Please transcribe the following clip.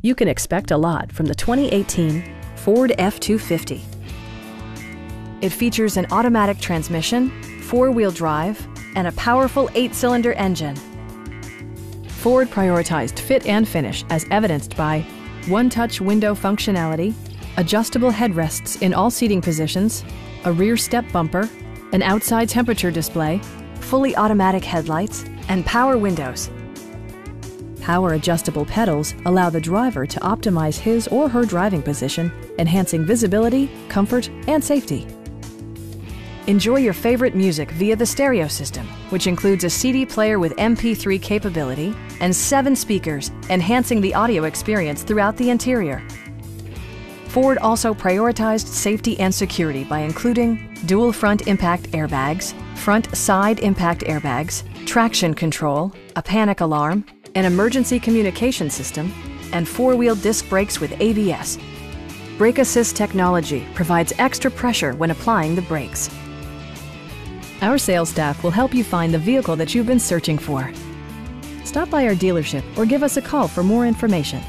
You can expect a lot from the 2018 Ford F-250. It features an automatic transmission, four-wheel drive, and a powerful eight-cylinder engine. Ford prioritized fit and finish as evidenced by one-touch window functionality, adjustable headrests in all seating positions, a rear step bumper, an outside temperature display, fully automatic headlights, and power windows. Power adjustable pedals allow the driver to optimize his or her driving position, enhancing visibility, comfort, and safety. Enjoy your favorite music via the stereo system, which includes a CD player with MP3 capability and seven speakers, enhancing the audio experience throughout the interior. Ford also prioritized safety and security by including dual front impact airbags, front side impact airbags, traction control, a panic alarm, an emergency communication system, and four-wheel disc brakes with ABS. Brake Assist technology provides extra pressure when applying the brakes. Our sales staff will help you find the vehicle that you've been searching for. Stop by our dealership or give us a call for more information.